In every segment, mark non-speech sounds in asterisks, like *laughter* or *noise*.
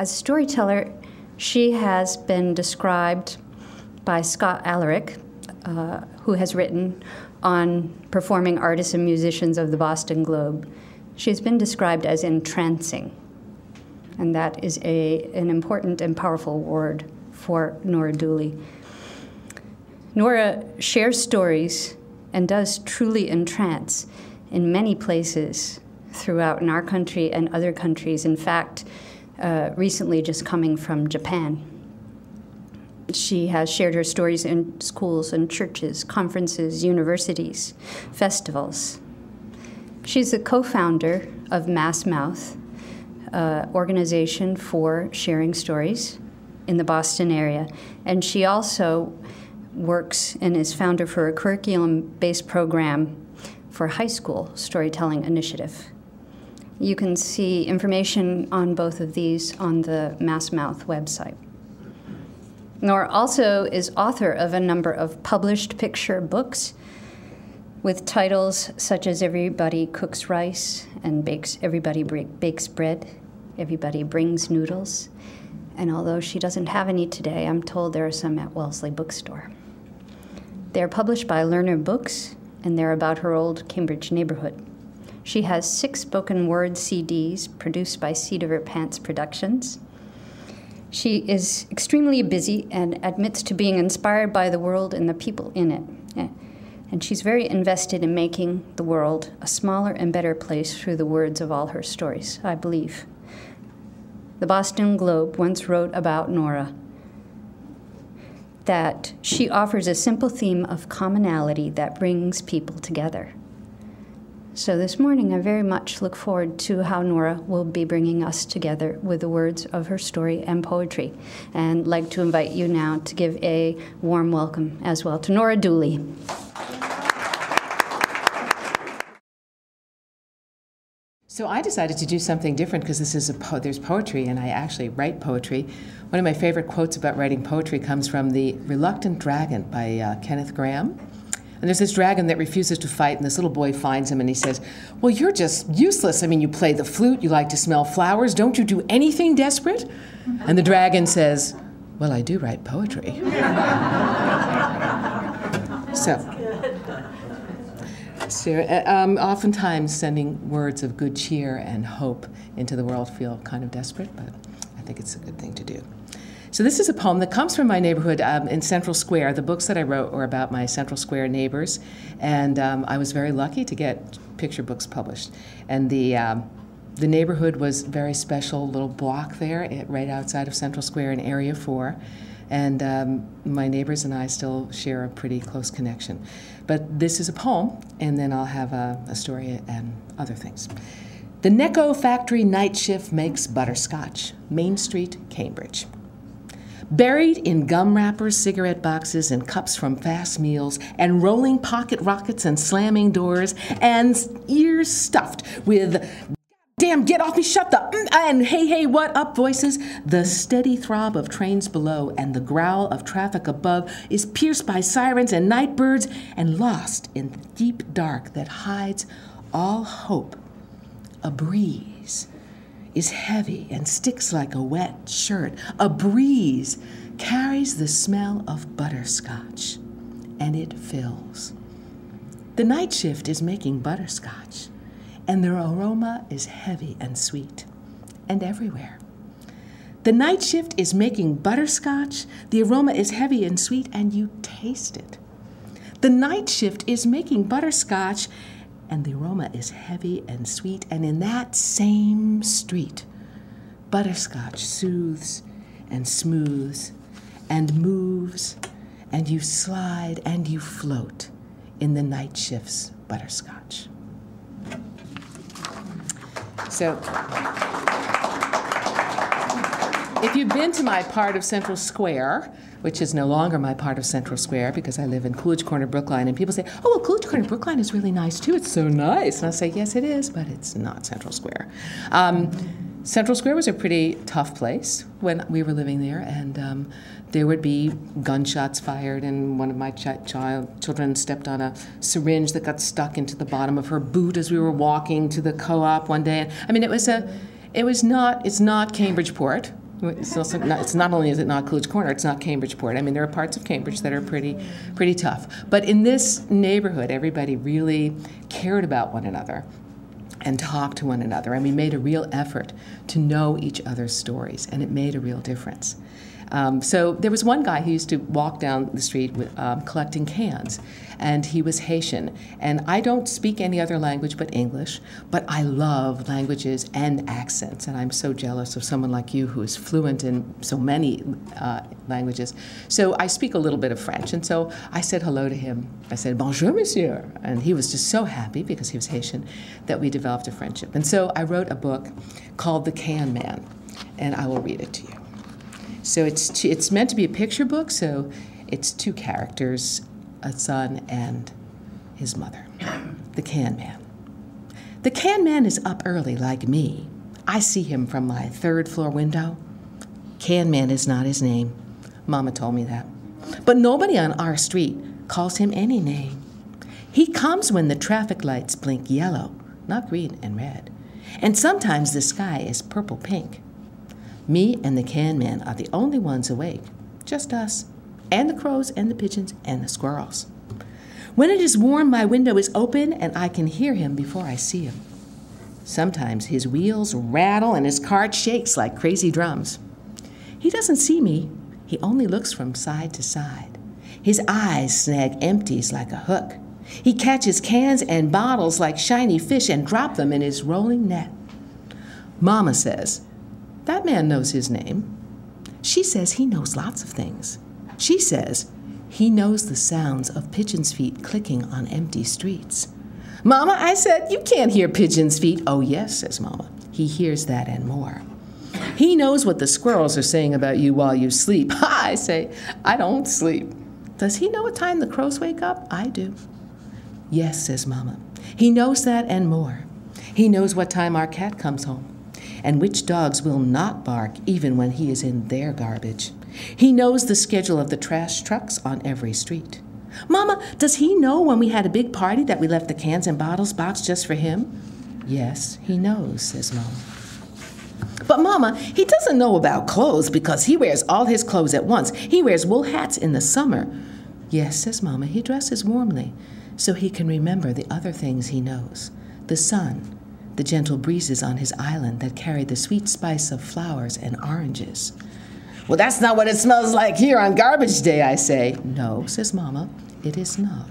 As a storyteller, she has been described by Scott Alarik, uh, who has written on performing artists and musicians of the Boston Globe. She's been described as entrancing, and that is a, an important and powerful word for Norah Dooley. Norah shares stories and does truly entrance in many places throughout in our country and other countries. In fact, uh, recently just coming from Japan. She has shared her stories in schools and churches, conferences, universities, festivals. She's the co founder of MassMouth, uh, organization for sharing stories in the Boston area. And she also works and is founder for a curriculum based program for high school storytelling initiative. You can see information on both of these on the MassMouth website. Norah also is author of a number of published picture books with titles such as Everybody Cooks Rice and bakes, Everybody Bakes Bread, Everybody Brings Noodles. And although she doesn't have any today, I'm told there are some at Wellesley Bookstore. They're published by Lerner Books, and they're about her old Cambridge neighborhood. She has six spoken word CDs produced by Seat of Her Pants Productions. She is extremely busy and admits to being inspired by the world and the people in it. Eh, and she's very invested in making the world a smaller and better place through the words of all her stories, I believe. The Boston Globe once wrote about Norah that she offers a simple theme of commonality that brings people together. So this morning, I very much look forward to how Norah will be bringing us together with the words of her story and poetry. And like to invite you now to give a warm welcome as well to Norah Dooley. So I decided to do something different because this is a po- there's poetry and I actually write poetry. One of my favorite quotes about writing poetry comes from The Reluctant Dragon by uh, Kenneth Grahame. And there's this dragon that refuses to fight, and this little boy finds him and he says, Well, you're just useless. I mean, you play the flute, you like to smell flowers. Don't you do anything desperate? And the dragon says, Well, I do write poetry. *laughs* so, uh, um, oftentimes sending words of good cheer and hope into the world feel kind of desperate, but I think it's a good thing to do. So this is a poem that comes from my neighborhood um, in Central Square. The books that I wrote were about my Central Square neighbors, and um, I was very lucky to get picture books published. And the um, the neighborhood was very special, little block there, right outside of Central Square in Area 4. And um, my neighbors and I still share a pretty close connection. But this is a poem, and then I'll have a, a story and other things. The Necco Factory night shift makes butterscotch, Main Street, Cambridge. Buried in gum wrappers, cigarette boxes, and cups from fast meals, and rolling pocket rockets and slamming doors, and ears stuffed with damn, get off me, shut the, and hey, hey, what up voices. The steady throb of trains below and the growl of traffic above is pierced by sirens and night birds and lost in the deep dark that hides all hope. A breeze is heavy and sticks like a wet shirt. A breeze carries the smell of butterscotch, and it fills. The night shift is making butterscotch, and their aroma is heavy and sweet, and everywhere. The night shift is making butterscotch, the aroma is heavy and sweet, and you taste it. The night shift is making butterscotch, and the aroma is heavy and sweet. And in that same street, butterscotch soothes and smooths and moves, and you slide and you float in the night shift's butterscotch. So, if you've been to my part of Central Square, which is no longer my part of Central Square because I live in Coolidge Corner, Brookline, and people say, oh, well, Coolidge Corner, Brookline is really nice too. It's so nice. And I say, yes, it is, but it's not Central Square. Um, Central Square was a pretty tough place when we were living there, and um, there would be gunshots fired, and one of my ch- child children stepped on a syringe that got stuck into the bottom of her boot as we were walking to the co-op one day. I mean, it was a, it was not, it's not Cambridgeport, It's, also not, it's not only is it not Coolidge Corner, it's not Cambridgeport. I mean, there are parts of Cambridge that are pretty, pretty tough. But in this neighborhood, everybody really cared about one another and talked to one another, and we made a real effort to know each other's stories, and it made a real difference. Um, so there was one guy who used to walk down the street with, um, collecting cans, and he was Haitian. And I don't speak any other language but English, but I love languages and accents, and I'm so jealous of someone like you who is fluent in so many uh, languages. So I speak a little bit of French, and so I said hello to him. I said, Bonjour, monsieur. And he was just so happy because he was Haitian that we developed a friendship. And so I wrote a book called The Can Man, and I will read it to you. So it's it's meant to be a picture book. So it's two characters, a son and his mother. *coughs* The can man. The can man is up early like me. I see him from my third floor window. Can man is not his name. Mama told me that. But nobody on our street calls him any name. He comes when the traffic lights blink yellow, not green and red. And sometimes the sky is purple pink. Me and the can man are the only ones awake, just us, and the crows and the pigeons and the squirrels. When it is warm, my window is open and I can hear him before I see him. Sometimes his wheels rattle and his cart shakes like crazy drums. He doesn't see me, he only looks from side to side. His eyes snag empties like a hook. He catches cans and bottles like shiny fish and drop them in his rolling net. Mama says, that man knows his name. She says he knows lots of things. She says he knows the sounds of pigeons' feet clicking on empty streets. Mama, I said, you can't hear pigeons' feet. Oh, yes, says Mama. He hears that and more. He knows what the squirrels are saying about you while you sleep. *laughs* I say, I don't sleep. Does he know what time the crows wake up? I do. Yes, says Mama. He knows that and more. He knows what time our cat comes home and which dogs will not bark even when he is in their garbage. He knows the schedule of the trash trucks on every street. Mama, does he know when we had a big party that we left the cans and bottles boxed just for him? Yes, he knows, says Mama. But, Mama, he doesn't know about clothes because he wears all his clothes at once. He wears wool hats in the summer. Yes, says Mama, he dresses warmly so he can remember the other things he knows the sun, the gentle breezes on his island that carried the sweet spice of flowers and oranges. Well, that's not what it smells like here on garbage day, I say. No, says Mama, it is not.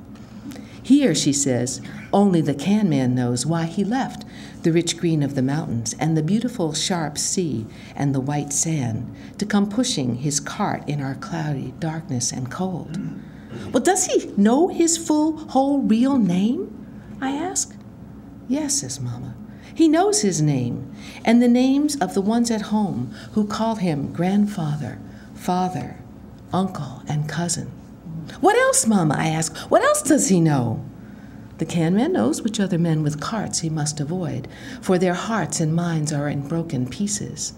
Here, she says, only the can man knows why he left the rich green of the mountains and the beautiful sharp sea and the white sand to come pushing his cart in our cloudy darkness and cold. Well, does he know his full, whole, real name? I ask. Yes, says Mama. He knows his name and the names of the ones at home who call him grandfather, father, uncle, and cousin. What else, Mama? I ask. What else does he know? The can man knows which other men with carts he must avoid, for their hearts and minds are in broken pieces.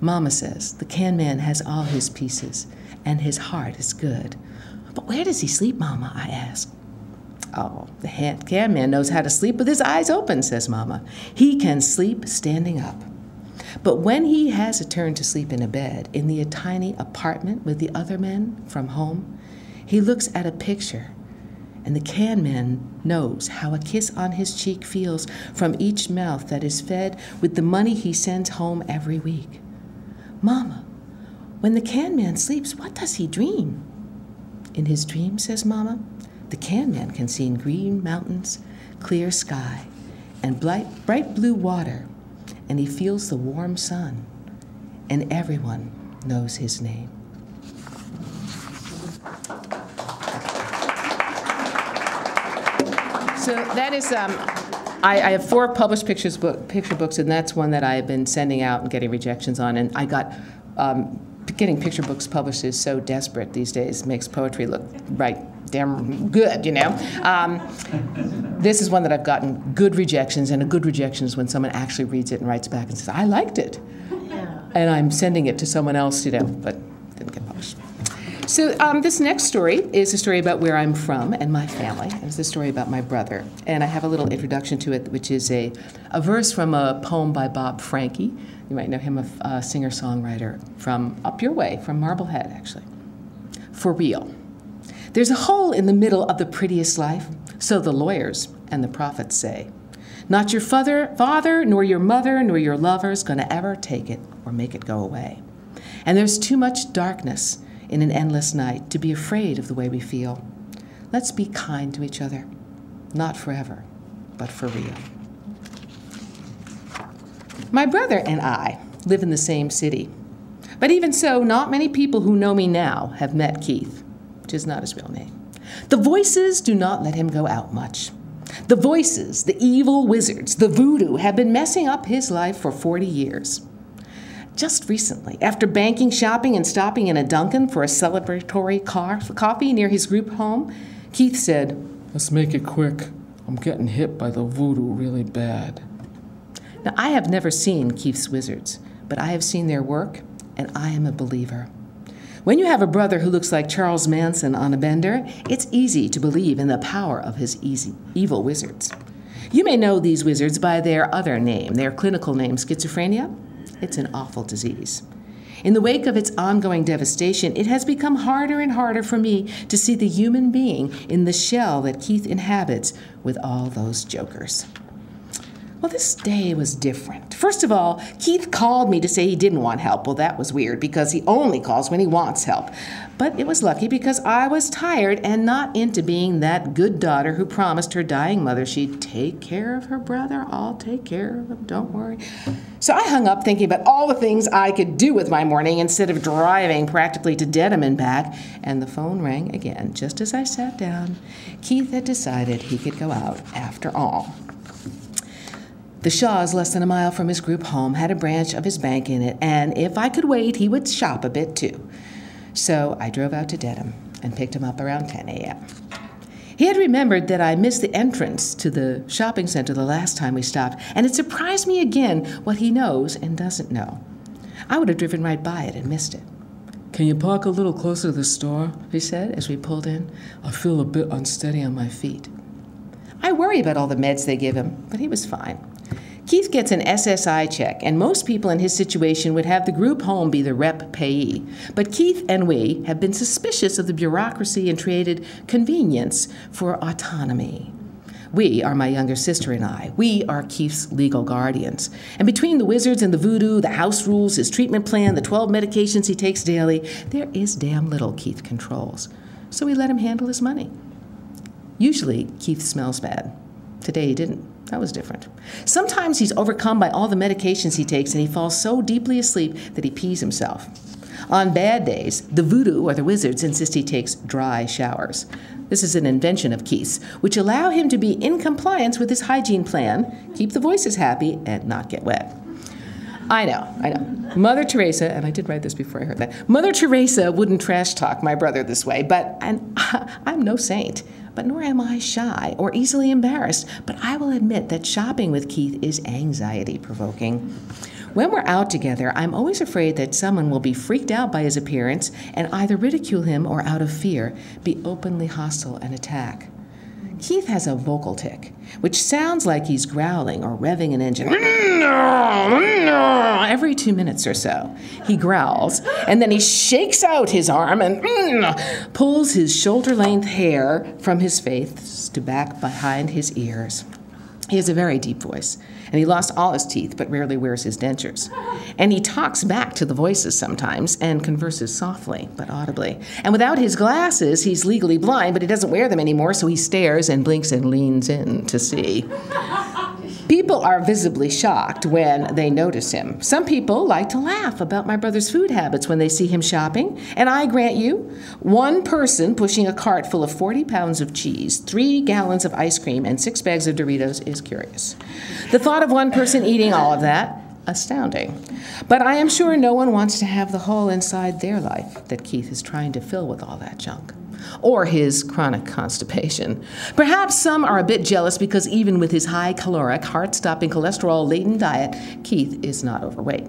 Mama says the can man has all his pieces, and his heart is good. But where does he sleep, Mama? I ask. Oh, the hand can man knows how to sleep with his eyes open, says Mama. He can sleep standing up. But when he has a turn to sleep in a bed in the tiny apartment with the other men from home, he looks at a picture, and the can man knows how a kiss on his cheek feels from each mouth that is fed with the money he sends home every week. Mama, when the can man sleeps, what does he dream? In his dream, says Mama, the can man can see green mountains, clear sky, and bright, bright blue water, and he feels the warm sun, and everyone knows his name. So that is, um, I, I, have four published pictures book, picture books, and that's one that I have been sending out and getting rejections on. And I got um, getting picture books published is so desperate these days. Makes poetry look right damn good, you know. Um, this is one that I've gotten good rejections, and a good rejection is when someone actually reads it and writes back and says, "I liked it," yeah. and I'm sending it to someone else, you know, but didn't get published. So, um, this next story is a story about where I'm from and my family. It's a story about my brother. And I have a little introduction to it, which is a, a verse from a poem by Bob Franke. You might know him, a, a singer songwriter from up your way, from Marblehead, actually. For real. There's a hole in the middle of the prettiest life, so the lawyers and the prophets say. Not your father, father, nor your mother, nor your lover's gonna ever take it or make it go away. And there's too much darkness in an endless night to be afraid of the way we feel. Let's be kind to each other, not forever, but for real. My brother and I live in the same city. But even so, not many people who know me now have met Keith, which is not his real name. The voices do not let him go out much. The voices, the evil wizards, the voodoo have been messing up his life for 40 years. Just recently, after banking, shopping, and stopping in a Dunkin' for a celebratory car, coffee near his group home, Keith said, Let's make it quick. I'm getting hit by the voodoo really bad. Now, I have never seen Keith's Wizards, but I have seen their work, and I am a believer. When you have a brother who looks like Charles Manson on a bender, it's easy to believe in the power of his easy, evil wizards. You may know these wizards by their other name, their clinical name, schizophrenia. It's an awful disease. In the wake of its ongoing devastation, it has become harder and harder for me to see the human being in the shell that Keith inhabits with all those jokers. Well, this day was different. First of all, Keith called me to say he didn't want help. Well, that was weird because he only calls when he wants help. But it was lucky because I was tired and not into being that good daughter who promised her dying mother she'd take care of her brother. I'll take care of him, don't worry. So I hung up thinking about all the things I could do with my morning instead of driving practically to Dedham and back. And the phone rang again just as I sat down. Keith had decided he could go out after all. The Shaws, less than a mile from his group home, had a branch of his bank in it, and if I could wait, he would shop a bit too. So I drove out to Dedham and picked him up around 10 a.m. He had remembered that I missed the entrance to the shopping center the last time we stopped, and it surprised me again what he knows and doesn't know. I would have driven right by it and missed it. Can you park a little closer to the store? He said as we pulled in. I feel a bit unsteady on my feet. I worry about all the meds they give him, but he was fine. Keith gets an SSI check, and most people in his situation would have the group home be the rep payee. But Keith and we have been suspicious of the bureaucracy and traded convenience for autonomy. We are my younger sister and I. We are Keith's legal guardians. And between the wizards and the voodoo, the house rules, his treatment plan, the 12 medications he takes daily, there is damn little Keith controls. So we let him handle his money. Usually, Keith smells bad. Today he didn't. That was different. Sometimes he's overcome by all the medications he takes and he falls so deeply asleep that he pees himself. On bad days, the voodoo or the wizards insist he takes dry showers. This is an invention of Keith's, which allow him to be in compliance with his hygiene plan, keep the voices happy, and not get wet. I know, I know. Mother Teresa, and I did write this before I heard that. Mother Teresa wouldn't trash talk my brother this way, but and *laughs* I'm no saint but nor am I shy or easily embarrassed. But I will admit that shopping with Keith is anxiety provoking. When we're out together, I'm always afraid that someone will be freaked out by his appearance and either ridicule him or, out of fear, be openly hostile and attack. Keith has a vocal tic, which sounds like he's growling or revving an engine. *laughs* Every two minutes or so, he growls, and then he shakes out his arm and *laughs* pulls his shoulder length hair from his face to back behind his ears. He has a very deep voice, and he lost all his teeth but rarely wears his dentures. And he talks back to the voices sometimes and converses softly but audibly. And without his glasses, he's legally blind, but he doesn't wear them anymore, so he stares and blinks and leans in to see. People are visibly shocked when they notice him. Some people like to laugh about my brother's food habits when they see him shopping, and I grant you, one person pushing a cart full of 40 pounds of cheese, three gallons of ice cream, and six bags of Doritos is curious. The thought of one person eating all of that, astounding. But I am sure no one wants to have the hole inside their life that Keith is trying to fill with all that junk or his chronic *laughs* constipation. Perhaps some are a bit jealous because even with his high caloric, heart stopping, cholesterol laden diet, Keith is not overweight.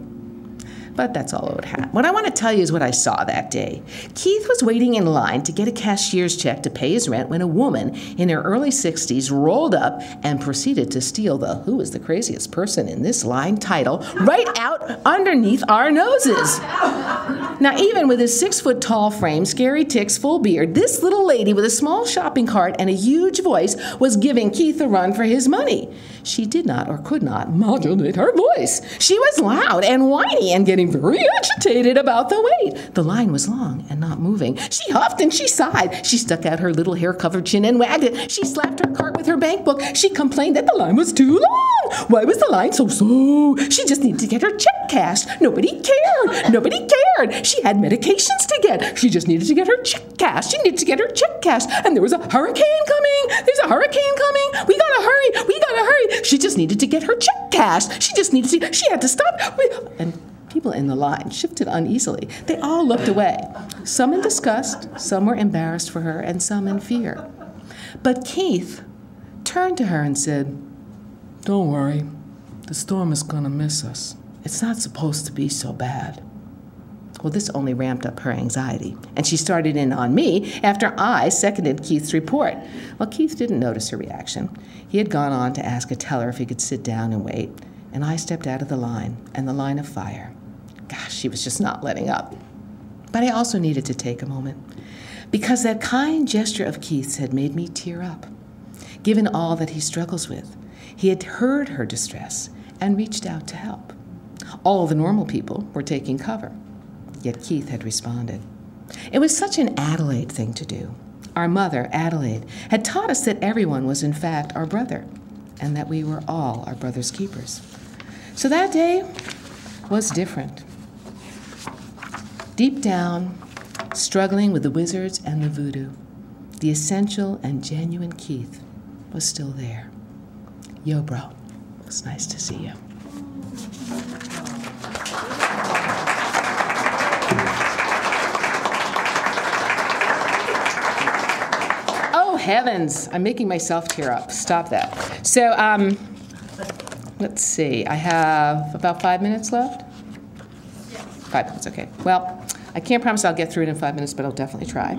But that's all it would have. What I want to tell you is what I saw that day. Keith was waiting in line to get a cashier's check to pay his rent when a woman in her early 60s rolled up and proceeded to steal the Who is the Craziest Person in This Line title right out underneath our noses. Now, even with his six foot tall frame, scary ticks, full beard, this little lady with a small shopping cart and a huge voice was giving Keith a run for his money. She did not or could not modulate her voice. She was loud and whiny and getting very agitated about the wait. The line was long and not moving. She huffed and she sighed. She stuck out her little hair covered chin and wagged it. She slapped her cart with her bank book. She complained that the line was too long. Why was the line so slow? She just needed to get her check cashed. Nobody cared. Nobody cared. She had medications to get. She just needed to get her check cashed. She needed to get her check cashed. And there was a hurricane coming. There's a hurricane coming. We gotta hurry. We gotta hurry. She just needed to get her check cashed. She just needed to, she had to stop. And people in the line shifted uneasily. They all looked away, some in disgust, some were embarrassed for her, and some in fear. But Keith turned to her and said, Don't worry, the storm is gonna miss us. It's not supposed to be so bad. Well, this only ramped up her anxiety, and she started in on me after I seconded Keith's report. Well, Keith didn't notice her reaction. He had gone on to ask a teller if he could sit down and wait, and I stepped out of the line and the line of fire. Gosh, she was just not letting up. But I also needed to take a moment, because that kind gesture of Keith's had made me tear up. Given all that he struggles with, he had heard her distress and reached out to help. All the normal people were taking cover. Yet Keith had responded. It was such an Adelaide thing to do. Our mother, Adelaide, had taught us that everyone was, in fact, our brother, and that we were all our brother's keepers. So that day was different. Deep down, struggling with the wizards and the voodoo, the essential and genuine Keith was still there. Yo, bro, it's nice to see you. Oh, heavens, I'm making myself tear up. Stop that. So, um, let's see. I have about five minutes left. Five minutes, okay. Well, I can't promise I'll get through it in five minutes, but I'll definitely try.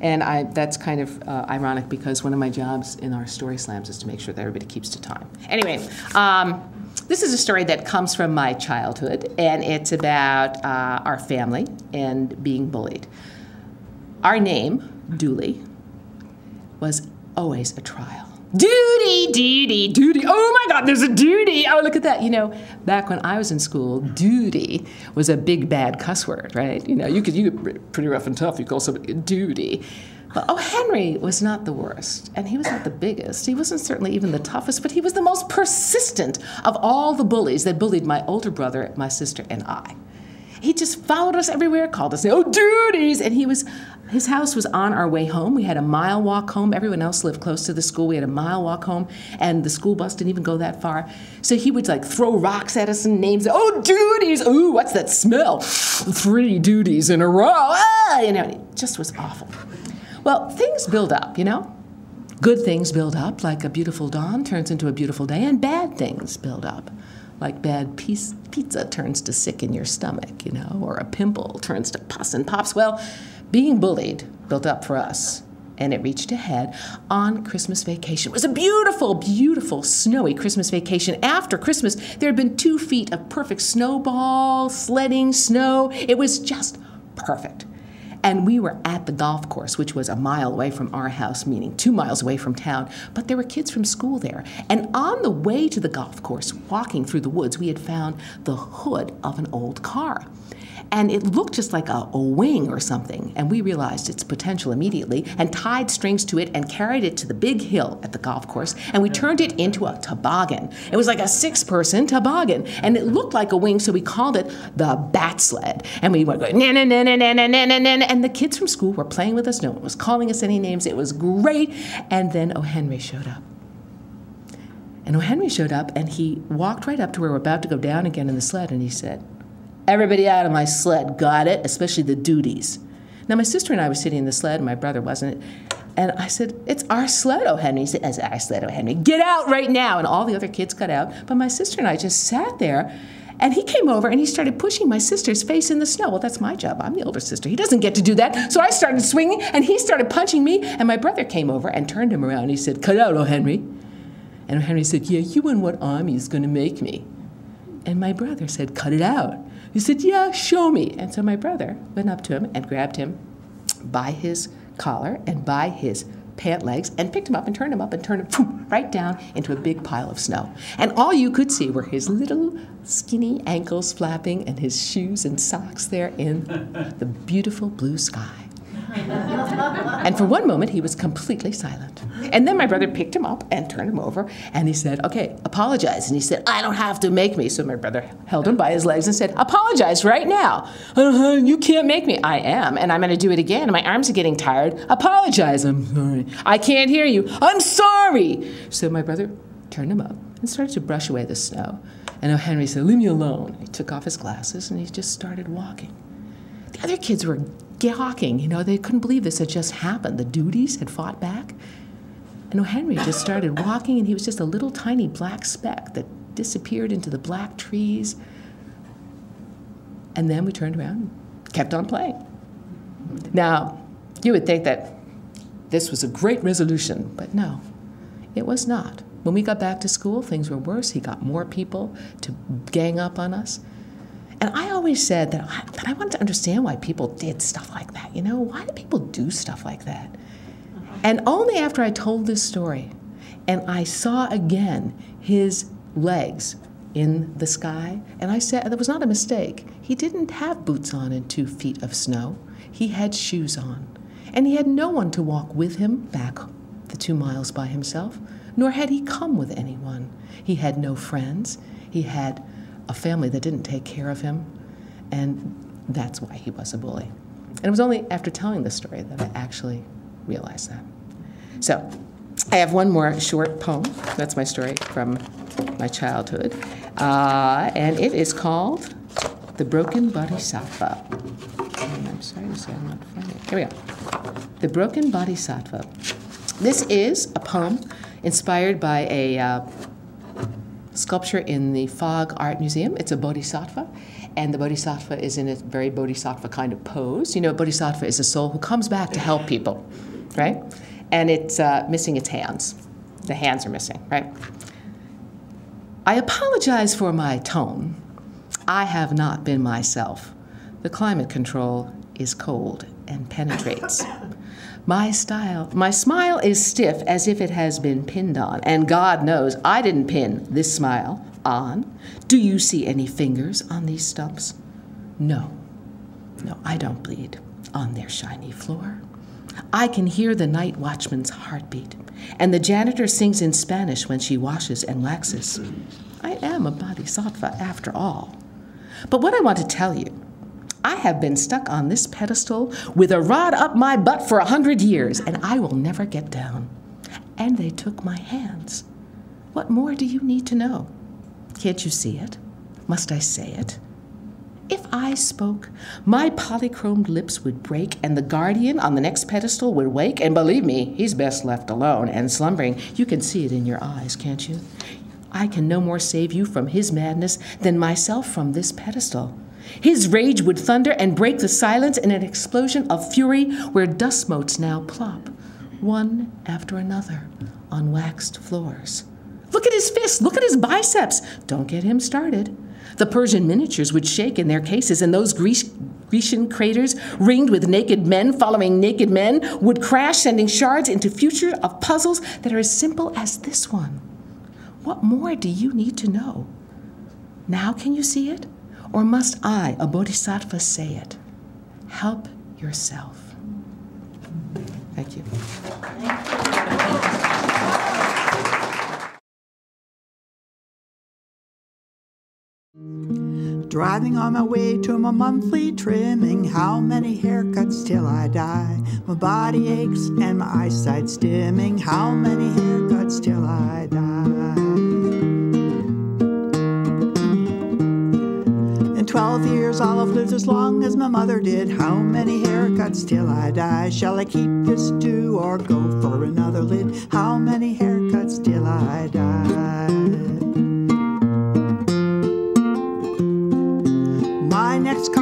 And I, that's kind of uh, ironic because one of my jobs in our story slams is to make sure that everybody keeps to time. Anyway, um, this is a story that comes from my childhood, and it's about uh, our family and being bullied. Our name, Dooley, was always a trial. Duty, duty, duty. Oh my God, there's a duty. Oh, look at that. You know, back when I was in school, duty was a big bad cuss word, right? You know, you could, you could pretty rough and tough. You call somebody duty. But oh, Henry was not the worst, and he was not the biggest. He wasn't certainly even the toughest, but he was the most persistent of all the bullies that bullied my older brother, my sister, and I. He just followed us everywhere, called us, oh, duties. And he was, his house was on our way home. We had a mile walk home. Everyone else lived close to the school. We had a mile walk home, and the school bus didn't even go that far. So he would like throw rocks at us and names, oh, duties. Ooh, what's that smell? Three duties in a row. Ah, you know, it just was awful. Well, things build up, you know? Good things build up, like a beautiful dawn turns into a beautiful day, and bad things build up like bad pizza turns to sick in your stomach, you know, or a pimple turns to pus and pops. Well, being bullied built up for us. And it reached a head on Christmas vacation. It was a beautiful, beautiful, snowy Christmas vacation. After Christmas, there had been two feet of perfect snowball, sledding, snow. It was just perfect. And we were at the golf course, which was a mile away from our house, meaning two miles away from town. But there were kids from school there. And on the way to the golf course, walking through the woods, we had found the hood of an old car and it looked just like a, a, wing or something. And we realized its potential immediately and tied strings to it and carried it to the big hill at the golf course. And we turned it into a toboggan. It was like a six person toboggan. And it looked like a wing, so we called it the bat sled. And we went, na na na na na na na na na. And the kids from school were playing with us. No one was calling us any names. It was great. And then O. Henry showed up. And O. Henry showed up and he walked right up to where we're about to go down again in the sled and he said, Everybody out of my sled got it, especially the duties. Now, my sister and I were sitting in the sled, and my brother wasn't. And I said, It's our sled, O. Henry. He said, It's our sled, O. Henry. Get out right now. And all the other kids got out. But my sister and I just sat there And he came over and he started pushing my sister's face in the snow. Well, that's my job. I'm the older sister. He doesn't get to do that. So I started swinging and he started punching me. And my brother came over and turned him around. He said, Cut out, O. Henry. And. Henry said, Yeah, you and what army is going to make me? And my brother said, Cut it out. He said, Yeah, show me. And so my brother went up to him and grabbed him by his collar and by his pant legs and picked him up and turned him up and turned him right down into a big pile of snow. And all you could see were his little skinny ankles flapping and his shoes and socks there in the beautiful blue sky. and for one moment, he was completely silent. And then my brother picked him up and turned him over, and he said, Okay, apologize. And he said, I don't have to make me. So my brother held him by his legs and said, Apologize right now. Uh, *laughs* you can't make me. I am, and I'm going to do it again. My arms are getting tired. Apologize. I'm sorry. I can't hear you. I'm sorry. So my brother turned him up and started to brush away the snow. And O. Henry said, Leave me alone. He took off his glasses and he just started walking. The other kids were gawking. You know, they couldn't believe this had just happened. The duties had fought back. And O. Henry just started walking, and he was just a little tiny black speck that disappeared into the black trees. And then we turned around and kept on playing. Now, you would think that this was a great resolution, but no, it was not. When we got back to school, things were worse. He got more people to gang up on us. And I always said that I, that I wanted to understand why people did stuff like that. You know, why do people do stuff like that? And only after I told this story and I saw again his legs in the sky, and I said, that was not a mistake. He didn't have boots on in two feet of snow, he had shoes on. And he had no one to walk with him back the two miles by himself, nor had he come with anyone. He had no friends. He had a family that didn't take care of him, and that's why he was a bully. And it was only after telling this story that I actually realized that. So, I have one more short poem. That's my story from my childhood. Uh, and it is called The Broken Bodhisattva. And I'm sorry to say I'm not finding it. Here we go. The Broken Bodhisattva. This is a poem inspired by a uh, sculpture in the Fogg Art Museum. It's a bodhisattva, and the bodhisattva is in a very bodhisattva kind of pose. You know, bodhisattva is a soul who comes back to help people, right? And it's uh, missing its hands. The hands are missing, right? I apologize for my tone. I have not been myself. The climate control is cold and penetrates. *coughs* My style, my smile is stiff as if it has been pinned on, and God knows I didn't pin this smile on. Do you see any fingers on these stumps? No. No, I don't bleed on their shiny floor. I can hear the night watchman's heartbeat, and the janitor sings in Spanish when she washes and waxes. I am a bodhisattva after all. But what I want to tell you I have been stuck on this pedestal with a rod up my butt for a hundred years, and I will never get down. And they took my hands. What more do you need to know? Can't you see it? Must I say it? If I spoke, my polychromed lips would break, and the guardian on the next pedestal would wake. And believe me, he's best left alone and slumbering. You can see it in your eyes, can't you? I can no more save you from his madness than myself from this pedestal. His rage would thunder and break the silence in an explosion of fury where dust motes now plop, one after another, on waxed floors. Look at his fists, look at his biceps. Don't get him started. The Persian miniatures would shake in their cases, and those Grecian craters, ringed with naked men following naked men, would crash, sending shards into future of puzzles that are as simple as this one. What more do you need to know? Now can you see it? Or must I, a bodhisattva, say it? Help yourself. Thank you. Driving on my way to my monthly trimming. How many haircuts till I die? My body aches and my eyesight's dimming. How many haircuts till I die? In twelve years I'll have lived as long as my mother did. How many haircuts till I die? Shall I keep this too or go for another lid? How many haircuts till I die?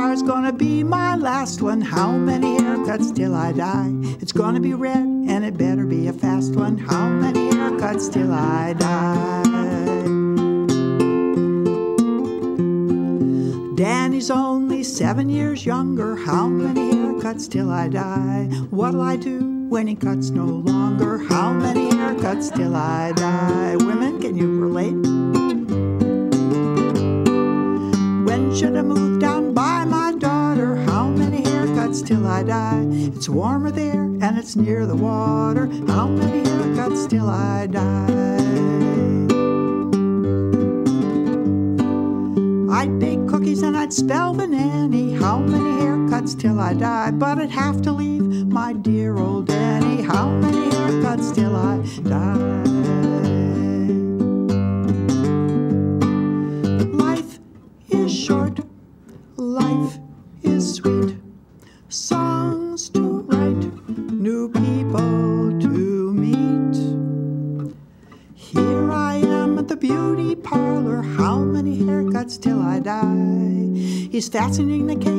Car's gonna be my last one. How many haircuts till I die? It's gonna be red, and it better be a fast one. How many haircuts till I die? Danny's only seven years younger. How many haircuts till I die? What'll I do when he cuts no longer? How many haircuts till I die? Women, can you relate? When should I move down till I die? It's warmer there and it's near the water. How many haircuts till I die? I'd bake cookies and I'd spell the nanny. How many haircuts till I die? But I'd have to leave my dear old Danny. How many haircuts till I die? Fastening the cape